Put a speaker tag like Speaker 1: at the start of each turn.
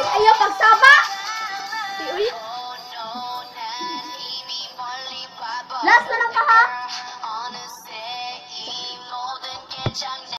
Speaker 1: Kaya ayaw pagsaba. Tiuy.
Speaker 2: Last na lang ka ha.